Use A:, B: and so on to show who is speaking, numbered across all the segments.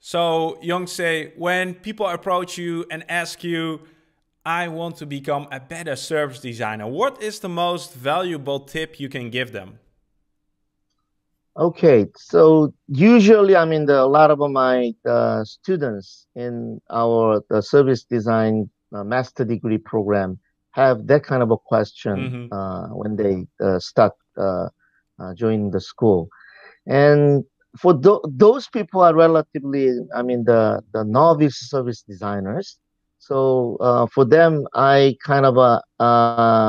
A: So, Yong-Se, when people approach you and ask you, I want to become a better service designer, what is the most valuable tip you can give them?
B: Okay, so usually, I mean, the, a lot of my uh, students in our the service design uh, master degree program have that kind of a question mm-hmm. uh, when they uh, start uh, uh, joining the school, and for th- those people are relatively, I mean, the the novice service designers. So for them, I kind of uh,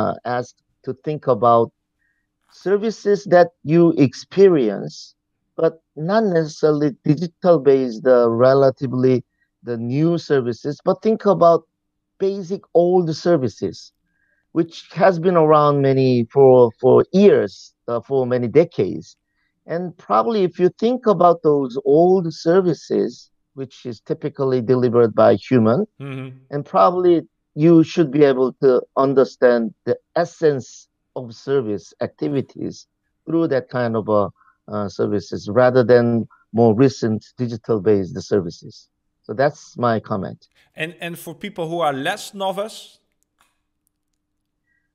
B: ask to think about services that you experience, but not necessarily digital based, uh, relatively the new services, but think about basic old services, which has been around many for, for years, uh, for many decades. And probably if you think about those old services, which is typically delivered by human, mm-hmm. and probably you should be able to understand the essence of service activities through that kind of uh, uh, services rather than more recent digital based services. So that's my comment.
A: And and for people who are less novice,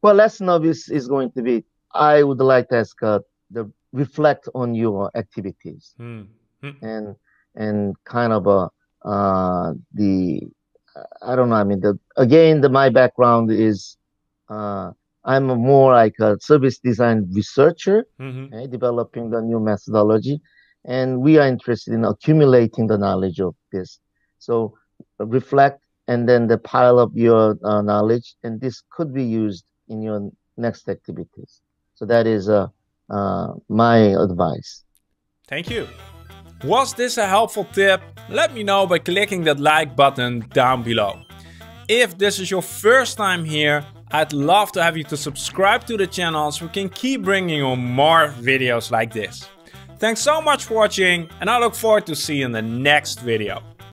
B: well, less novice is going to be. I would like to ask uh, the reflect on your activities mm. and and kind of a uh, uh, the I don't know. I mean, the again, the my background is uh, I'm more like a service design researcher, mm-hmm. okay, developing the new methodology, and we are interested in accumulating the knowledge of this. So reflect and then the pile up your uh, knowledge, and this could be used in your next activities. So that is uh, uh, my advice.
A: Thank you. Was this a helpful tip? Let me know by clicking that like button down below. If this is your first time here, I'd love to have you to subscribe to the channel so we can keep bringing you more videos like this. Thanks so much for watching and I look forward to see you in the next video.